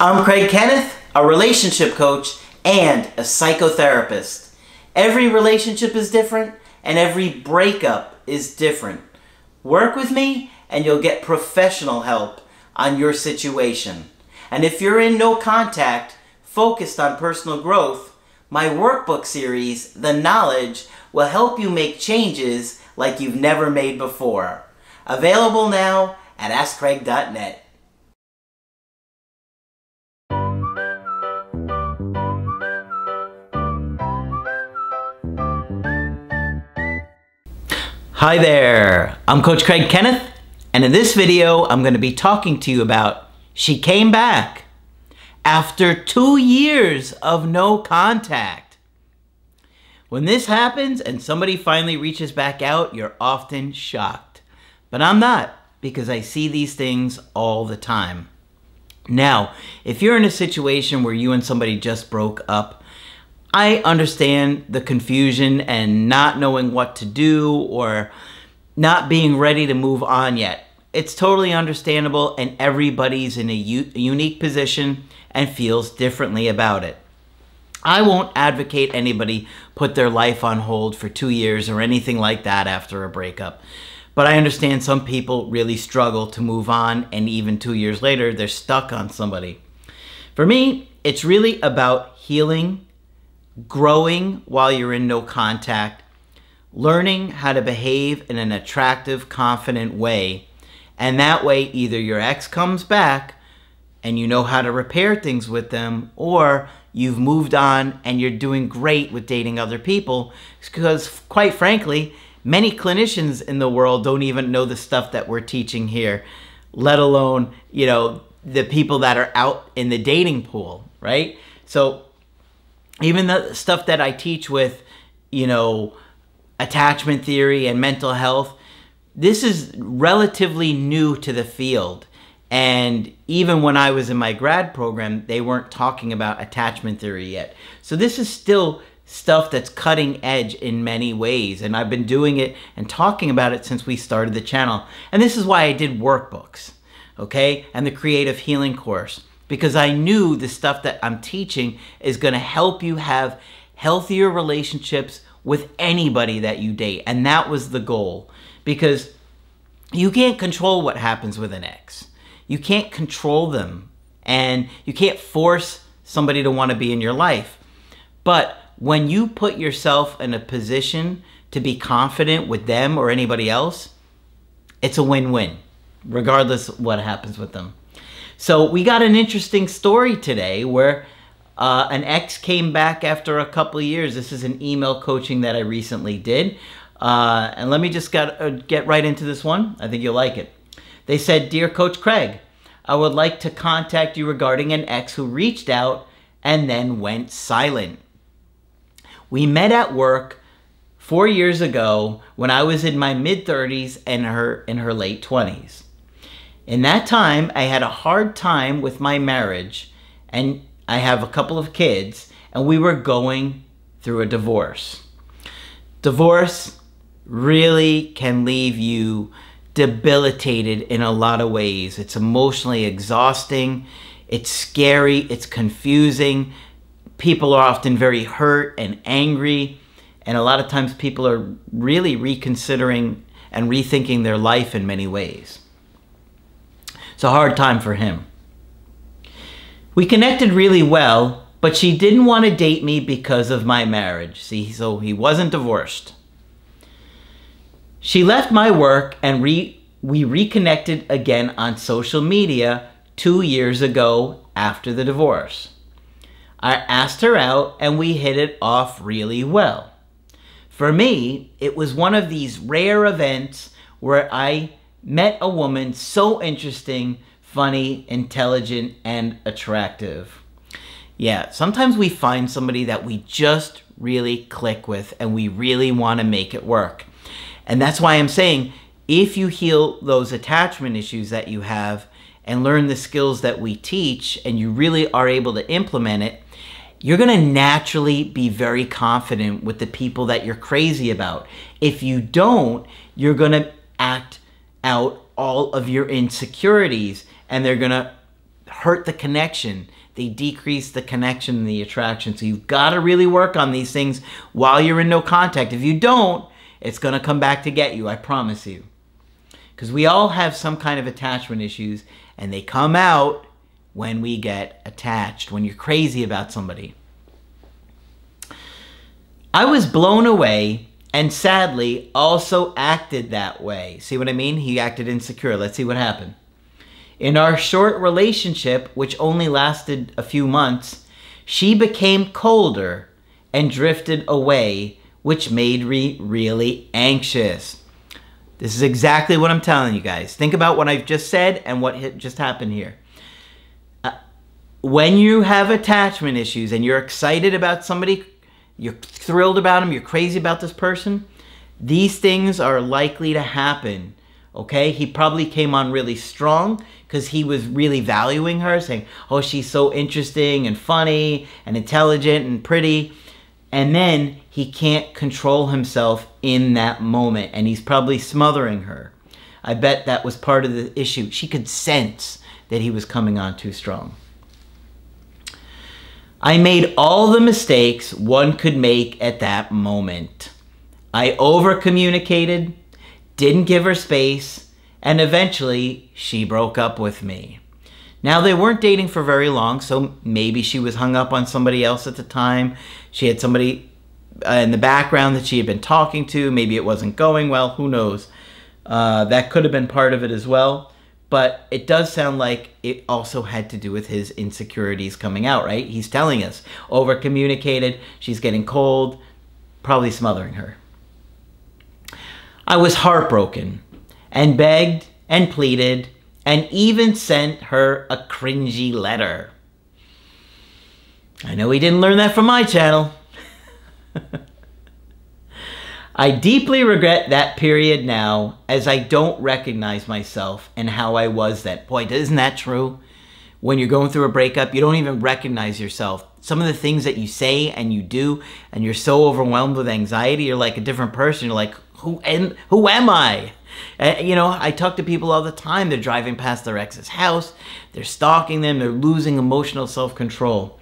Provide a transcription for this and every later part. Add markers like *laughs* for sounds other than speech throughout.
I'm Craig Kenneth, a relationship coach and a psychotherapist. Every relationship is different and every breakup is different. Work with me and you'll get professional help on your situation. And if you're in no contact, focused on personal growth, my workbook series, The Knowledge, will help you make changes like you've never made before. Available now at AskCraig.net. Hi there, I'm Coach Craig Kenneth, and in this video, I'm going to be talking to you about She Came Back after two years of no contact. When this happens and somebody finally reaches back out, you're often shocked. But I'm not, because I see these things all the time. Now, if you're in a situation where you and somebody just broke up, I understand the confusion and not knowing what to do or not being ready to move on yet. It's totally understandable and everybody's in a unique position and feels differently about it. I won't advocate anybody put their life on hold for two years or anything like that after a breakup. But I understand some people really struggle to move on and even two years later, they're stuck on somebody. For me, it's really about healing growing while you're in no contact, learning how to behave in an attractive, confident way. And that way, either your ex comes back and you know how to repair things with them, or you've moved on and you're doing great with dating other people. Because, quite frankly, many clinicians in the world don't even know the stuff that we're teaching here, let alone, you know, the people that are out in the dating pool, right? So even the stuff that I teach with, you know, attachment theory and mental health, this is relatively new to the field. And even when I was in my grad program, they weren't talking about attachment theory yet. So this is still stuff that's cutting edge in many ways. And I've been doing it and talking about it since we started the channel. And this is why I did workbooks, okay? And the creative healing course because I knew the stuff that I'm teaching is going to help you have healthier relationships with anybody that you date. And that was the goal because you can't control what happens with an ex. You can't control them and you can't force somebody to want to be in your life. But when you put yourself in a position to be confident with them or anybody else, it's a win-win, regardless what happens with them. So we got an interesting story today where uh, an ex came back after a couple years. This is an email coaching that I recently did. Uh, and let me just get, uh, get right into this one. I think you'll like it. They said, Dear Coach Craig, I would like to contact you regarding an ex who reached out and then went silent. We met at work four years ago when I was in my mid 30s and her in her late 20s. In that time, I had a hard time with my marriage, and I have a couple of kids, and we were going through a divorce. Divorce really can leave you debilitated in a lot of ways. It's emotionally exhausting, it's scary, it's confusing. People are often very hurt and angry, and a lot of times people are really reconsidering and rethinking their life in many ways. It's a hard time for him. We connected really well, but she didn't want to date me because of my marriage. See, so he wasn't divorced. She left my work and re we reconnected again on social media two years ago after the divorce. I asked her out and we hit it off really well. For me, it was one of these rare events where I met a woman so interesting, funny, intelligent, and attractive. Yeah, sometimes we find somebody that we just really click with and we really want to make it work. And that's why I'm saying if you heal those attachment issues that you have and learn the skills that we teach and you really are able to implement it, you're going to naturally be very confident with the people that you're crazy about. If you don't, you're going to act out all of your insecurities and they're gonna hurt the connection. They decrease the connection and the attraction. So you've got to really work on these things while you're in no contact. If you don't, it's going to come back to get you, I promise you. Because we all have some kind of attachment issues, and they come out when we get attached, when you're crazy about somebody. I was blown away and sadly also acted that way. See what I mean? He acted insecure. Let's see what happened. In our short relationship, which only lasted a few months, she became colder and drifted away, which made me really anxious. This is exactly what I'm telling you guys. Think about what I've just said and what just happened here. Uh, when you have attachment issues and you're excited about somebody you're thrilled about him, you're crazy about this person, these things are likely to happen. Okay, he probably came on really strong because he was really valuing her, saying, Oh, she's so interesting and funny and intelligent and pretty. And then he can't control himself in that moment and he's probably smothering her. I bet that was part of the issue. She could sense that he was coming on too strong. I made all the mistakes one could make at that moment. I over communicated, didn't give her space, and eventually she broke up with me. Now, they weren't dating for very long, so maybe she was hung up on somebody else at the time. She had somebody uh, in the background that she had been talking to. Maybe it wasn't going well. Who knows? Uh, that could have been part of it as well but it does sound like it also had to do with his insecurities coming out, right? He's telling us over communicated, she's getting cold, probably smothering her. I was heartbroken and begged and pleaded and even sent her a cringy letter. I know he didn't learn that from my channel. *laughs* I deeply regret that period now as I don't recognize myself and how I was then. Boy, isn't that true? When you're going through a breakup, you don't even recognize yourself. Some of the things that you say and you do, and you're so overwhelmed with anxiety, you're like a different person. You're like, who and who am I? Uh, you know, I talk to people all the time. They're driving past their ex's house, they're stalking them, they're losing emotional self control.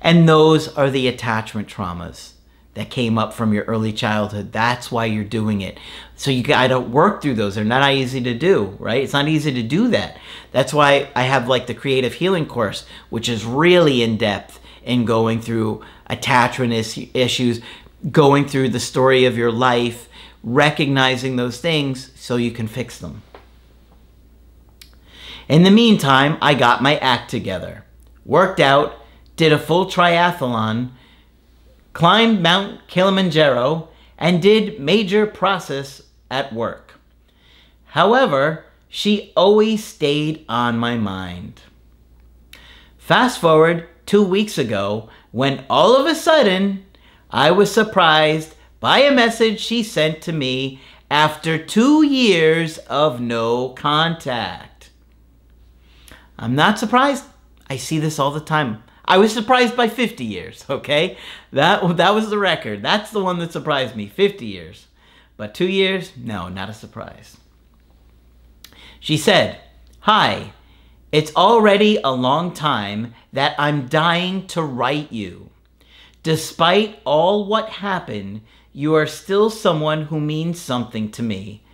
And those are the attachment traumas that came up from your early childhood. That's why you're doing it. So you got to work through those. They're not easy to do, right? It's not easy to do that. That's why I have like the creative healing course, which is really in depth in going through attachment is issues, going through the story of your life, recognizing those things so you can fix them. In the meantime, I got my act together, worked out, did a full triathlon, climbed Mount Kilimanjaro, and did major process at work. However, she always stayed on my mind. Fast forward two weeks ago when all of a sudden I was surprised by a message she sent to me after two years of no contact. I'm not surprised. I see this all the time. I was surprised by 50 years, *laughs* okay? That, that was the record. That's the one that surprised me, 50 years. But two years, no, not a surprise. She said, Hi, it's already a long time that I'm dying to write you. Despite all what happened, you are still someone who means something to me.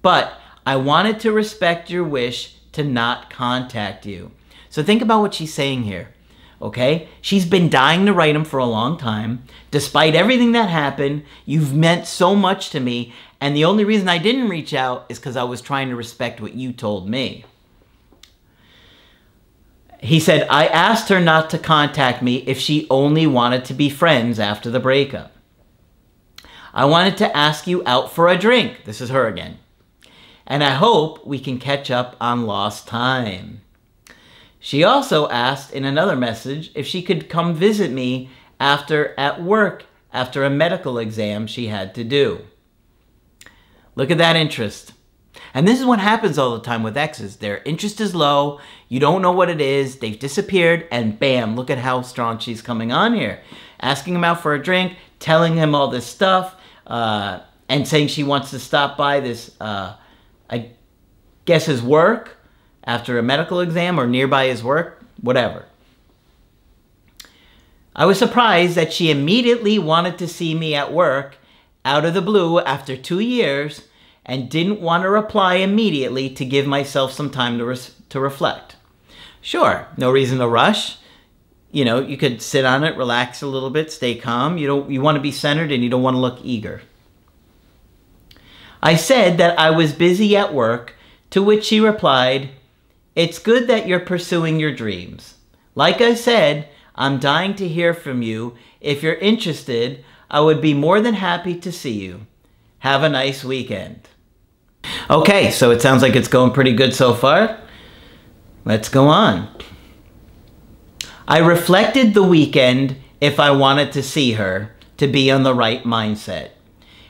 But I wanted to respect your wish to not contact you. So think about what she's saying here okay? She's been dying to write him for a long time. Despite everything that happened, you've meant so much to me, and the only reason I didn't reach out is because I was trying to respect what you told me. He said, I asked her not to contact me if she only wanted to be friends after the breakup. I wanted to ask you out for a drink. This is her again. And I hope we can catch up on lost time. She also asked in another message if she could come visit me after at work after a medical exam she had to do. Look at that interest. And this is what happens all the time with exes. Their interest is low, you don't know what it is, they've disappeared, and bam, look at how strong she's coming on here. Asking him out for a drink, telling him all this stuff, uh, and saying she wants to stop by this, uh, I guess his work, after a medical exam or nearby his work, whatever. I was surprised that she immediately wanted to see me at work out of the blue after two years and didn't want to reply immediately to give myself some time to, to reflect. Sure, no reason to rush. You know, you could sit on it, relax a little bit, stay calm. You don't you want to be centered and you don't want to look eager. I said that I was busy at work, to which she replied, "It's good that you're pursuing your dreams. Like I said, I'm dying to hear from you. If you're interested, I would be more than happy to see you. Have a nice weekend." Okay, so it sounds like it's going pretty good so far. Let's go on. I reflected the weekend if I wanted to see her to be on the right mindset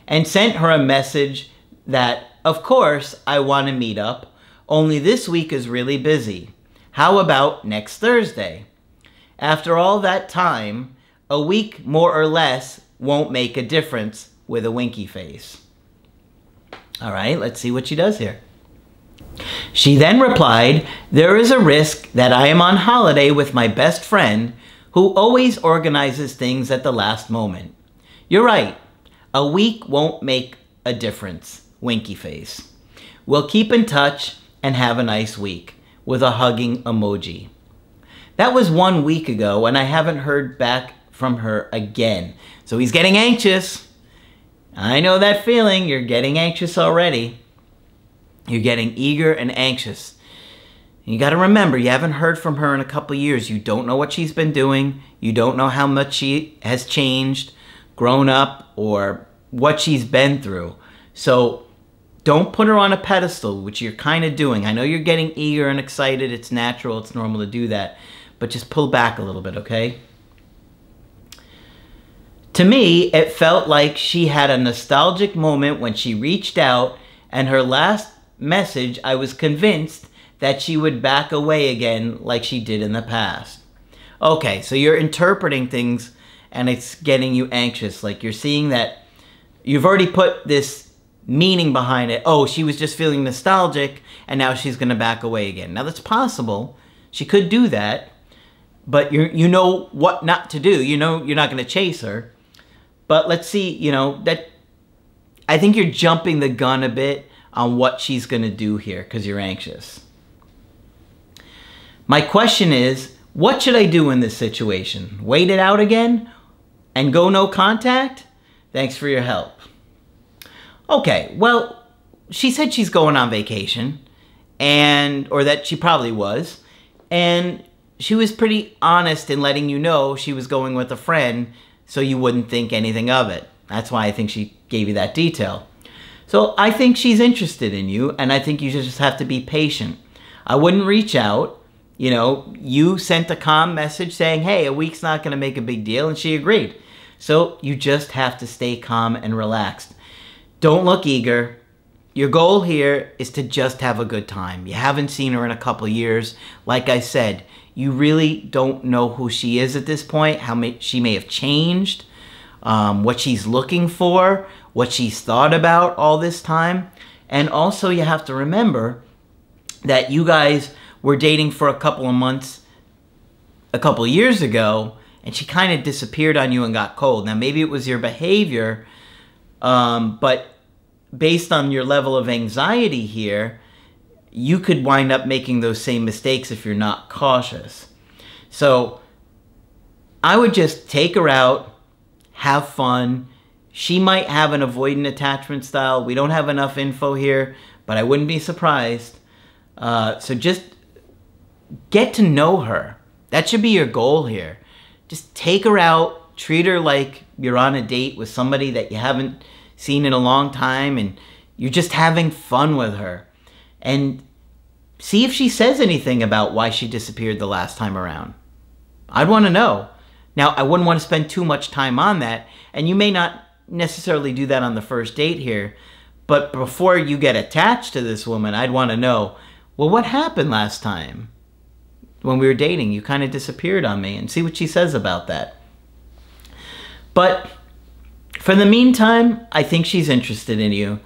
and sent her a message that, of course, I want to meet up, only this week is really busy. How about next Thursday? After all that time, a week more or less won't make a difference with a winky face. All right, let's see what she does here. She then replied, There is a risk that I am on holiday with my best friend who always organizes things at the last moment. You're right. A week won't make a difference. Winky face. We'll keep in touch and have a nice week with a hugging emoji. That was one week ago and I haven't heard back from her again. So he's getting anxious. I know that feeling. You're getting anxious already. You're getting eager and anxious. You got to remember, you haven't heard from her in a couple years. You don't know what she's been doing. You don't know how much she has changed, grown up, or what she's been through. So don't put her on a pedestal, which you're kind of doing. I know you're getting eager and excited. It's natural, it's normal to do that. But just pull back a little bit, okay? To me, it felt like she had a nostalgic moment when she reached out and her last message, I was convinced that she would back away again like she did in the past. Okay, so you're interpreting things and it's getting you anxious. Like you're seeing that you've already put this meaning behind it. Oh, she was just feeling nostalgic and now she's going to back away again. Now that's possible. She could do that, but you you know what not to do. You know you're not going to chase her. But let's see, you know, that I think you're jumping the gun a bit on what she's going to do here because you're anxious. My question is, what should I do in this situation? Wait it out again and go no contact? Thanks for your help. Okay, well, she said she's going on vacation and or that she probably was and she was pretty honest in letting you know she was going with a friend so you wouldn't think anything of it. That's why I think she gave you that detail. So I think she's interested in you, and I think you just have to be patient. I wouldn't reach out. You know, you sent a calm message saying, hey, a week's not going to make a big deal, and she agreed. So you just have to stay calm and relaxed. Don't look eager. Your goal here is to just have a good time. You haven't seen her in a couple years. Like I said, you really don't know who she is at this point, how may, she may have changed, um, what she's looking for what she's thought about all this time. And also, you have to remember that you guys were dating for a couple of months a couple of years ago, and she kind of disappeared on you and got cold. Now, maybe it was your behavior, um, but based on your level of anxiety here, you could wind up making those same mistakes if you're not cautious. So, I would just take her out, have fun, she might have an avoidant attachment style. We don't have enough info here, but I wouldn't be surprised. Uh, so just get to know her. That should be your goal here. Just take her out, treat her like you're on a date with somebody that you haven't seen in a long time and you're just having fun with her. And see if she says anything about why she disappeared the last time around. I'd want to know. Now, I wouldn't want to spend too much time on that, and you may not necessarily do that on the first date here, but before you get attached to this woman, I'd want to know, well, what happened last time? When we were dating, you kind of disappeared on me and see what she says about that. But for the meantime, I think she's interested in you.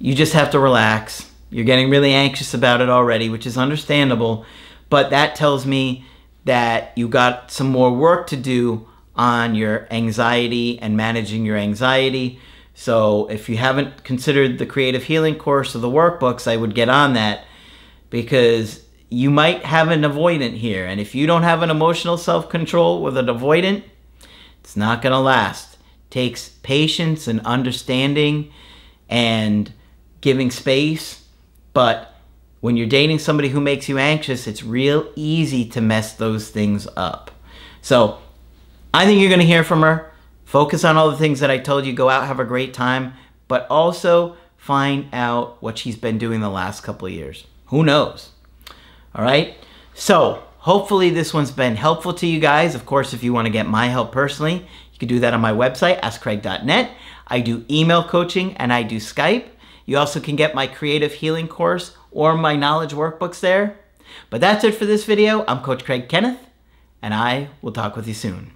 You just have to relax. You're getting really anxious about it already, which is understandable, but that tells me that you got some more work to do on your anxiety and managing your anxiety. So if you haven't considered the creative healing course or the workbooks, I would get on that because you might have an avoidant here. And if you don't have an emotional self-control with an avoidant, it's not going to last. Takes patience and understanding and giving space. But when you're dating somebody who makes you anxious, it's real easy to mess those things up. So I think you're going to hear from her. Focus on all the things that I told you. Go out, have a great time, but also find out what she's been doing the last couple of years. Who knows? All right. So hopefully this one's been helpful to you guys. Of course, if you want to get my help personally, you can do that on my website, askcraig.net. I do email coaching and I do Skype. You also can get my creative healing course or my knowledge workbooks there. But that's it for this video. I'm Coach Craig Kenneth, and I will talk with you soon.